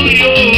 Julio.